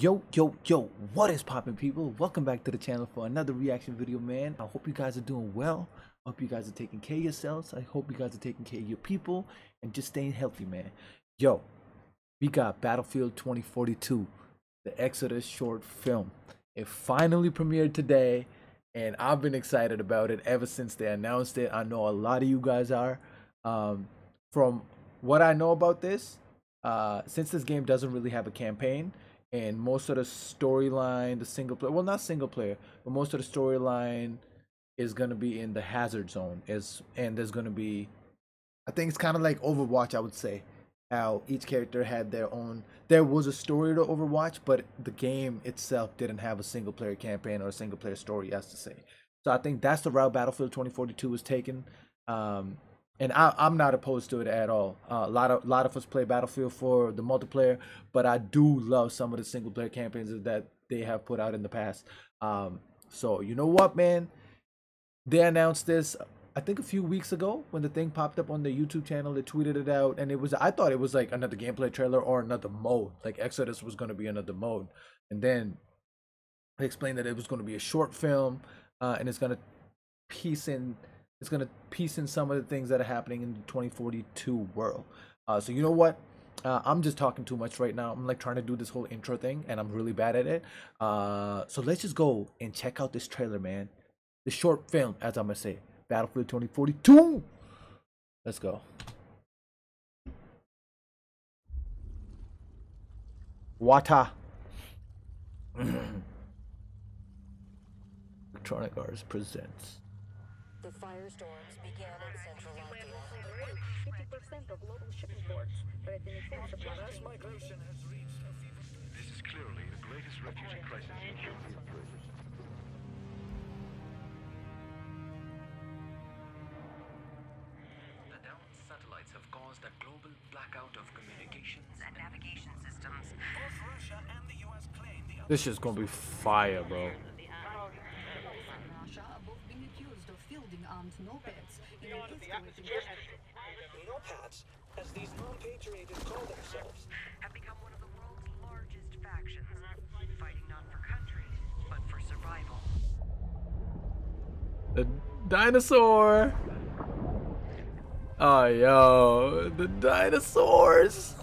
Yo, yo, yo, what is poppin' people? Welcome back to the channel for another reaction video, man. I hope you guys are doing well. I hope you guys are taking care of yourselves. I hope you guys are taking care of your people and just staying healthy, man. Yo, we got Battlefield 2042, the Exodus short film. It finally premiered today, and I've been excited about it ever since they announced it. I know a lot of you guys are. Um, from what I know about this, uh, since this game doesn't really have a campaign, and most of the storyline, the single player, well, not single player, but most of the storyline is gonna be in the hazard zone. Is and there's gonna be, I think it's kind of like Overwatch. I would say how each character had their own. There was a story to Overwatch, but the game itself didn't have a single player campaign or a single player story, as to say. So I think that's the route Battlefield 2042 was taking. Um, and I, am not opposed to it at all. Uh, a lot of a lot of us play Battlefield for the multiplayer, but I do love some of the single player campaigns that they have put out in the past. Um, so you know what, man? They announced this. I think a few weeks ago when the thing popped up on the YouTube channel, they tweeted it out, and it was I thought it was like another gameplay trailer or another mode, like Exodus was going to be another mode, and then they explained that it was going to be a short film, uh, and it's going to piece in it's going to piece in some of the things that are happening in the 2042 world. Uh, so you know what? Uh, I'm just talking too much right now. I'm like trying to do this whole intro thing, and I'm really bad at it. Uh, so let's just go and check out this trailer, man. The short film, as I'm gonna say, Battlefield 2042. Let's go. Wata. Electronic Arts presents. The firestorms began in central Latvia. 50% of global shipping ports threatening Mass migration has reached a fever. This is clearly the greatest refugee crisis in human history. The downed satellites have caused a global blackout of communications and navigation systems. Both Russia and the US claim the This is gonna be fire, bro. No-Pats, as these non-patriated call themselves, have become one of the world's largest factions, fighting not for country, but for survival. The dinosaur! Oh, yo, the dinosaurs!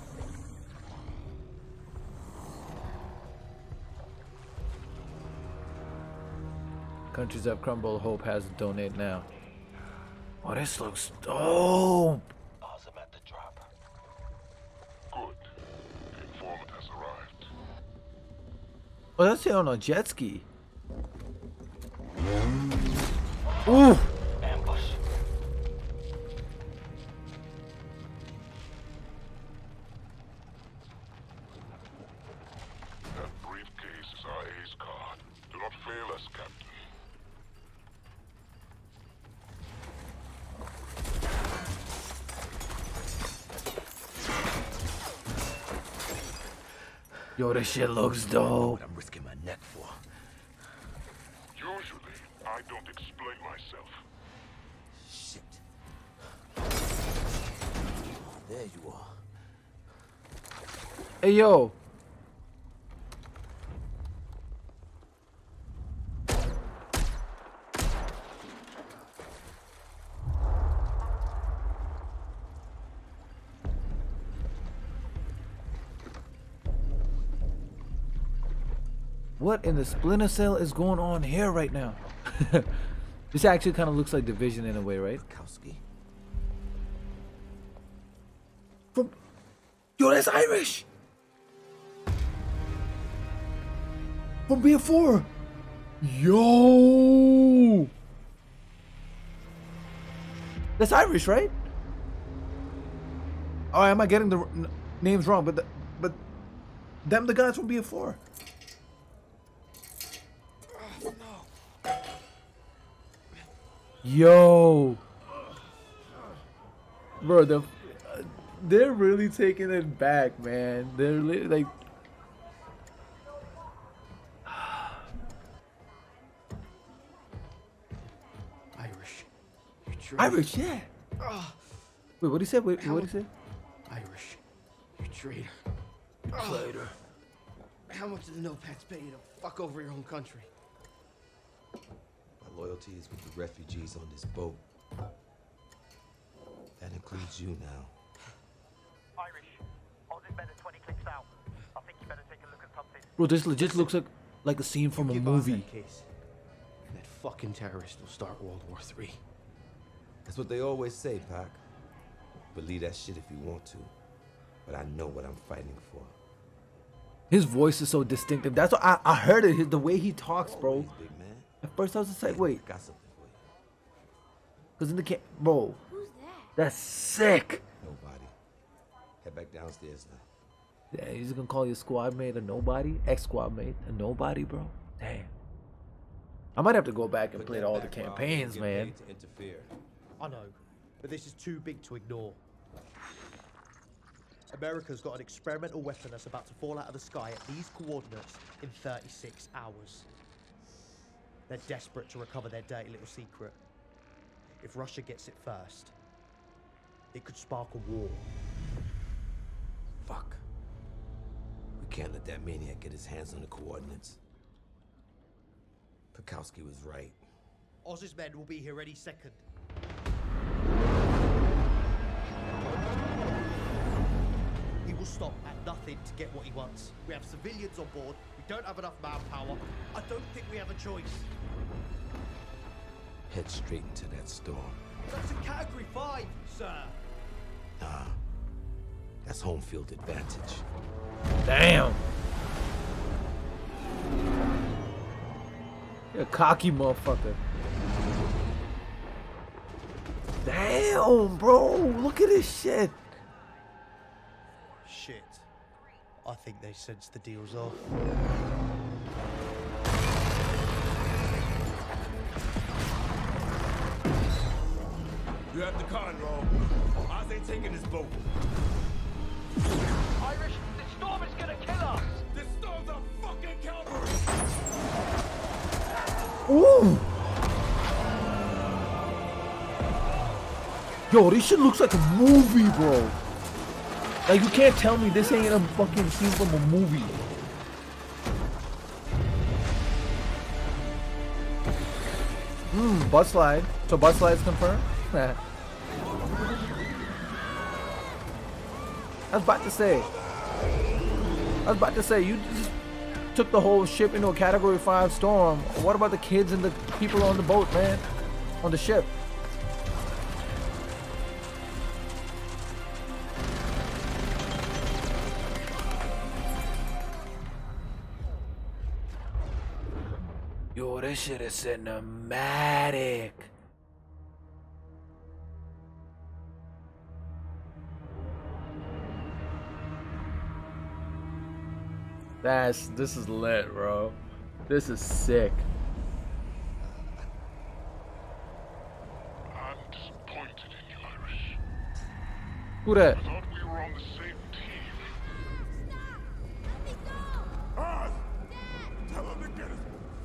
Countries have crumbled, hope has to donate now. Oh, this looks dope. Awesome at the drop. Good. The informant has arrived. Oh, that's it on a jet ski. Ooh. Yo, this shit looks dope. I'm risking my neck for. Usually, I don't explain myself. Shit. There you are. Hey, yo. What in the Splinter Cell is going on here right now? this actually kind of looks like Division in a way, right? Kowski. From Yo, that's Irish! From BF4! Yo! That's Irish, right? Oh, am I getting the names wrong? But the, but them the guys from BF4. Yo, bro, the they're really taking it back, man. They're like. Irish. Irish, yeah. Wait, what did he say? Wait, what did he say? Irish. You traitor. Traitor. How much do the No-Pats pay you to fuck over your own country? My loyalty is with the refugees on this boat. That includes you now. Irish, Oz is better 20 clicks out. I think you better take a look at something. Bro, this legit looks like like a scene from a movie. that case. And that fucking terrorist will start World War Three. That's what they always say, Pac. Believe that shit if you want to. But I know what I'm fighting for. His voice is so distinctive. That's what I, I heard it. The way he talks, bro. Always, big man. At first I was just like, wait, I got something for you. cause in the camp, bro, Who's that? that's sick. Nobody. Head back downstairs now. Yeah, he's gonna call your squad mate a nobody, ex squad mate a nobody, bro. Damn. I might have to go back and Put play all the campaigns, man. To interfere. I know, but this is too big to ignore. America's got an experimental weapon that's about to fall out of the sky at these coordinates in 36 hours. They're desperate to recover their dirty little secret. If Russia gets it first, it could spark a war. Fuck. We can't let that maniac get his hands on the coordinates. Pakowski was right. Oz's men will be here any second. Will stop at nothing to get what he wants. We have civilians on board. We don't have enough manpower. I don't think we have a choice. Head straight into that storm. That's a category five, sir. Nah. That's home field advantage. Damn. You're a cocky motherfucker. Damn, bro. Look at this shit. Shit. I think they sense the deal's off. You have the control. Oz ain't taking this boat. Irish, the storm is gonna kill us! This storm's a fucking cavalry! Ooh. Yo, this shit looks like a movie, bro. Like you can't tell me this ain't a fucking scene from a movie. Hmm, butt slide. So butt slide's confirmed? Nah. I was about to say. I was about to say you just took the whole ship into a category 5 storm. What about the kids and the people on the boat, man? On the ship. Yo, this shit is cinematic. That's this is lit, bro. This is sick. I'm disappointed in you, Irish. Who that? I thought we were on the same team. Oz! Tell him to get his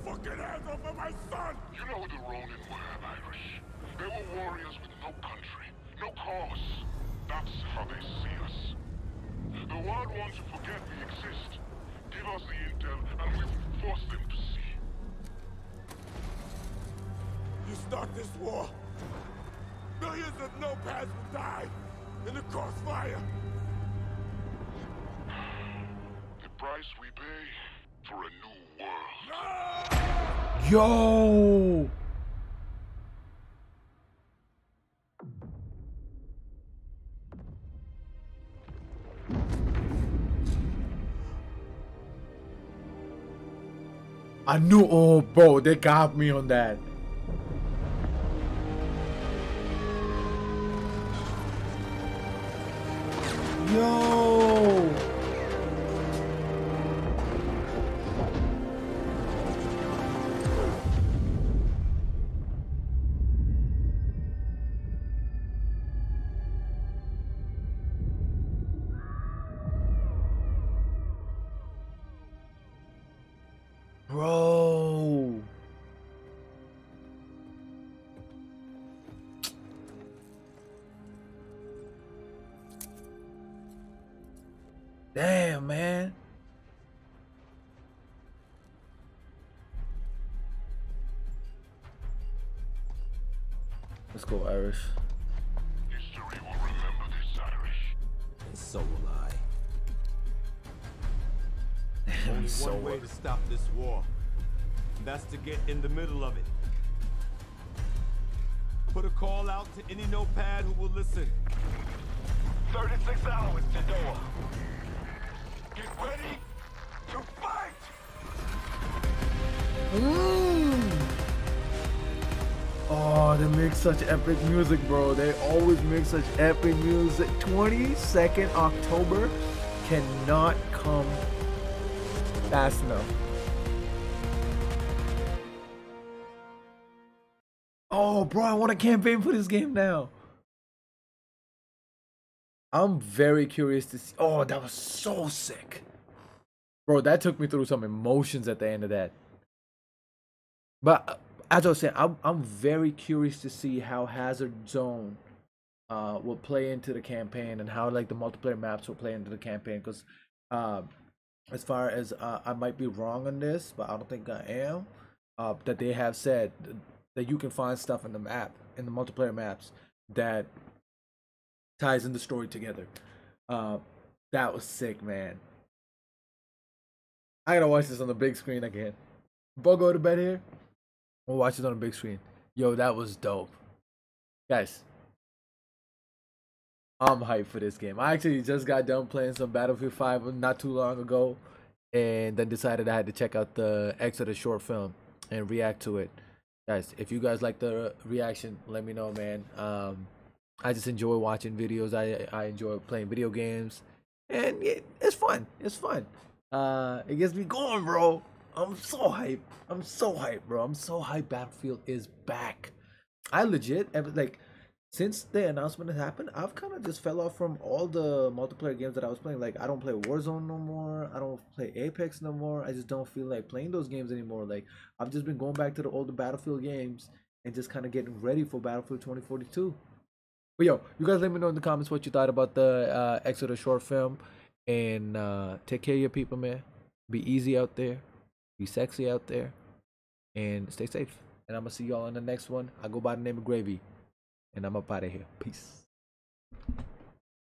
fucking hands off of my son! You know the Ronin were, Irish. They were warriors with no country, no cause. That's how they see us. The Wild Ones who forget we exist. Give us the intel, and we will force them to see. You start this war. Millions of No-Pats will die in the crossfire. The price we pay for a new world. Yo! I knew, oh, bro, they got me on that. Damn, man. Let's go, Irish. History will remember this, Irish. And so will I. Only so one way to stop this war. That's to get in the middle of it. Put a call out to any No-Pat who will listen. 36 hours to Doha. Get ready to fight! Oh, they make such epic music, bro. They always make such epic music. 22nd October cannot come fast enough. Oh, bro, I want to campaign for this game now. I'm very curious to see. Oh, that was so sick. Bro, that took me through some emotions at the end of that. But uh, as I was saying, I'm I'm very curious to see how Hazard Zone uh will play into the campaign and how like the multiplayer maps will play into the campaign because um as far as uh, I might be wrong on this, but I don't think I am. Uh, that they have said that you can find stuff in the map in the multiplayer maps that ties in the story together. Uh, that was sick, man. I gotta watch this on the big screen again. Before go to bed here, we'll watch it on the big screen. Yo, that was dope. Guys, I'm hyped for this game. I actually just got done playing some Battlefield 5 not too long ago, and then decided I had to check out the Exodus short film and react to it. Guys, if you guys like the reaction, let me know, man. Um, I just enjoy watching videos. I I enjoy playing video games, and it, it's fun. It's fun. Uh, it gets me going, bro. I'm so hyped. I'm so hyped, bro. I'm so hyped. Battlefield is back. I legit like since the announcement has happened, I've kind of just fell off from all the multiplayer games that I was playing. Like I don't play Warzone no more. I don't play Apex no more. I just don't feel like playing those games anymore. Like I've just been going back to the older Battlefield games and just kind of getting ready for Battlefield 2042. But yo, you guys let me know in the comments what you thought about the uh, Exodus short film. And uh, take care of your people, man. Be easy out there. Be sexy out there. And stay safe. And I'm going to see y'all in the next one. I go by the name of Gravy. And I'm up out of here. Peace.